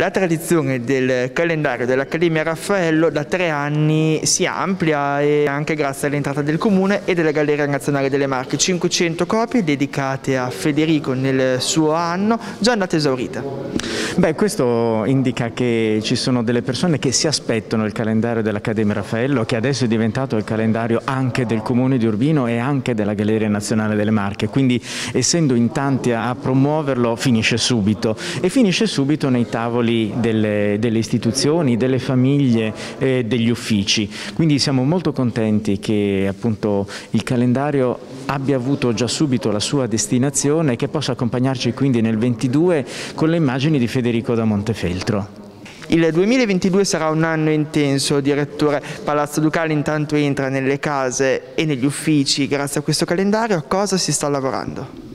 La tradizione del calendario dell'Accademia Raffaello da tre anni si amplia e anche grazie all'entrata del Comune e della Galleria Nazionale delle Marche. 500 copie dedicate a Federico nel suo anno, già andate esaurite. Beh, questo indica che ci sono delle persone che si aspettano il calendario dell'Accademia Raffaello, che adesso è diventato il calendario anche del Comune di Urbino e anche della Galleria Nazionale delle Marche. Quindi, essendo in tanti a promuoverlo, finisce subito e finisce subito nei tavoli delle, delle istituzioni, delle famiglie e degli uffici. Quindi siamo molto contenti che appunto il calendario abbia avuto già subito la sua destinazione e che possa accompagnarci quindi nel 22 con le immagini di Federico da Montefeltro. Il 2022 sarà un anno intenso, direttore. Palazzo Ducale intanto entra nelle case e negli uffici grazie a questo calendario. A cosa si sta lavorando?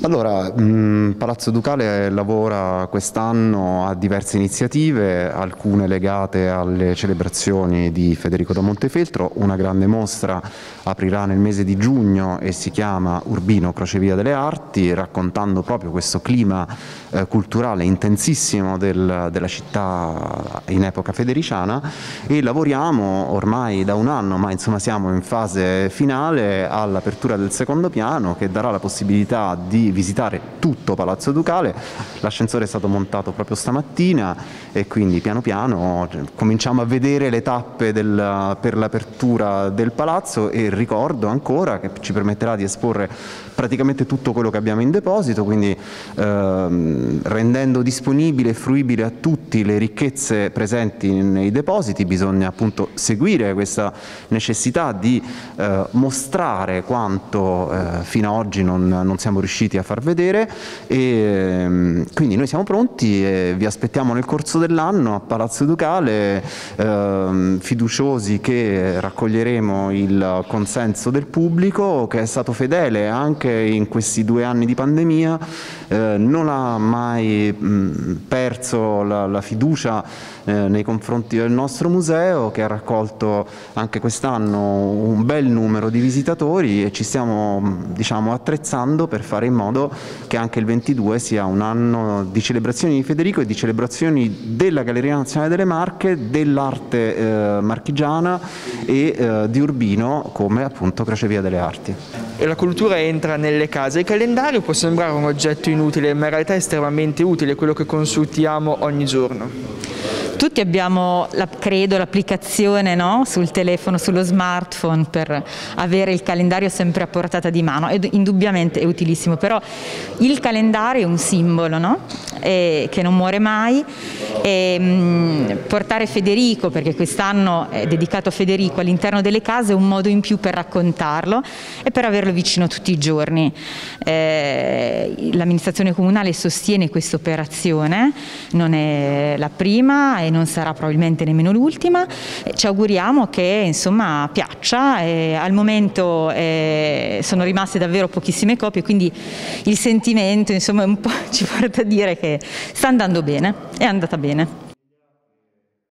Allora, mh, Palazzo Ducale lavora quest'anno a diverse iniziative, alcune legate alle celebrazioni di Federico da Montefeltro, una grande mostra aprirà nel mese di giugno e si chiama Urbino Crocevia delle Arti, raccontando proprio questo clima eh, culturale intensissimo del, della città in epoca federiciana. E lavoriamo ormai da un anno, ma insomma siamo in fase finale all'apertura del secondo piano che darà la possibilità di visitare tutto Palazzo Ducale, l'ascensore è stato montato proprio stamattina e quindi piano piano cominciamo a vedere le tappe del, per l'apertura del palazzo e ricordo ancora che ci permetterà di esporre praticamente tutto quello che abbiamo in deposito, quindi ehm, rendendo disponibile e fruibile a tutti le ricchezze presenti nei depositi bisogna appunto seguire questa necessità di eh, mostrare quanto eh, fino ad oggi non, non siamo riusciti a far vedere. E ehm, quindi noi siamo pronti e vi aspettiamo nel corso dell'anno a Palazzo Ducale eh, fiduciosi che raccoglieremo il consenso del pubblico che è stato fedele anche in questi due anni di pandemia eh, non ha mai mh, perso la, la fiducia eh, nei confronti del nostro museo che ha raccolto anche quest'anno un bel numero di visitatori e ci stiamo diciamo, attrezzando per fare in modo che anche il 22 sia un anno di celebrazioni di Federico e di celebrazioni della Galleria Nazionale delle Marche, dell'arte eh, marchigiana e eh, di Urbino come appunto Crocevia delle Arti. La cultura entra nelle case. Il calendario può sembrare un oggetto inutile, ma in realtà è estremamente utile quello che consultiamo ogni giorno. Tutti abbiamo, la, credo, l'applicazione no? sul telefono, sullo smartphone per avere il calendario sempre a portata di mano, ed indubbiamente è utilissimo, però il calendario è un simbolo no? e, che non muore mai e, mh, portare Federico, perché quest'anno è dedicato a Federico all'interno delle case è un modo in più per raccontarlo e per averlo vicino tutti i giorni. Eh, l'amministrazione comunale sostiene questa operazione, non è la prima non sarà probabilmente nemmeno l'ultima. Ci auguriamo che insomma piaccia, e al momento eh, sono rimaste davvero pochissime copie, quindi il sentimento insomma ci porta a dire che sta andando bene, è andata bene.